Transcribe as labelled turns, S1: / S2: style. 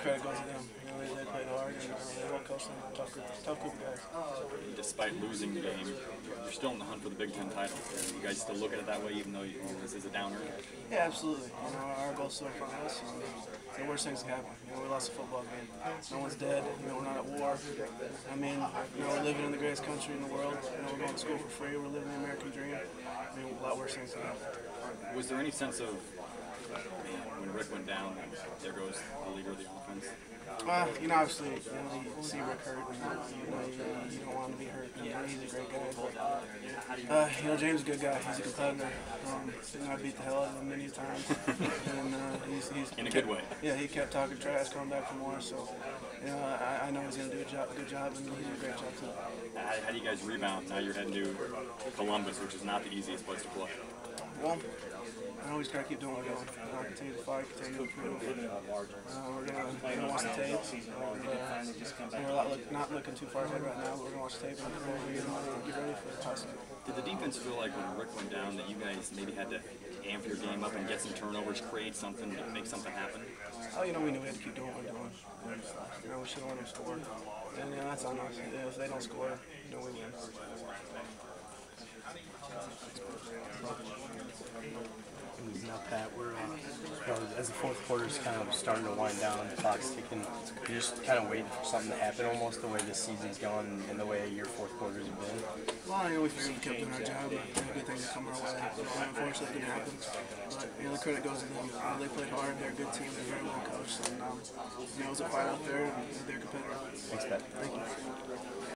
S1: credit goes to them. You know, they, played hard and uh, they them. Tough group, tough group guys.
S2: Despite losing the game, you're still in the hunt for the Big Ten title. You guys still look at it that way, even though you, this is a downer.
S1: Yeah, absolutely. You know, our goal's still in front of us. Uh, the worst things can happen. You know, we lost a football game. No one's dead. You know, we're not at war. I mean, you know, we're living in the greatest country in the world. You know, we're going to school for free. We're living the American dream. I mean, a lot worse things can happen.
S2: Was there any sense of There goes the leader of the offense?
S1: Well, you know, obviously, you, know, you see Rick hurt, and you know, you, you don't want him to be hurt. You know, he's a great guy, but uh, you know, James is a good guy. He's a competitor. Um, you know, I beat the hell out of him many times, and uh, he's, he's
S2: In a good way.
S1: Yeah, he kept talking trash, coming back for more. So, you know, I, I know he's gonna do a job, a good job, and he's a great job too.
S2: How, how do you guys rebound? Now you're heading to Columbus, which is not the easiest place to play.
S1: Well, I always gotta keep doing what we're doing. Know, continue to fight, continue to improve. Uh, we're gonna, we're gonna watch the tape. Uh, we're not, look, not looking too far ahead right now, but we're gonna watch the tape and we're get, ready for the toss.
S2: Did the defense feel like when Rick went down that you guys maybe had to amp your game up and get some turnovers, create something, to make something happen?
S1: Oh, you know, we knew we had to keep doing what we're doing. You know, we should have let them score. And, you know, that's on us. If they don't score, you know, we win.
S3: Now, Pat, we're, uh, you know, as the fourth quarter's kind of starting to wind down, the clock's ticking, you're just kind of waiting for something to happen almost the way this season's gone and the way your fourth quarters have been.
S1: Well, know, we figured we kept doing our job. Know, good things come our way. Unfortunately, it didn't happen. But, you know, the credit goes to them. Know, they played hard. They're a good team. They're very well coached. And, um, you know, it was a fight out there, and they're competitive.
S3: Thanks, Pat.
S1: Thank you.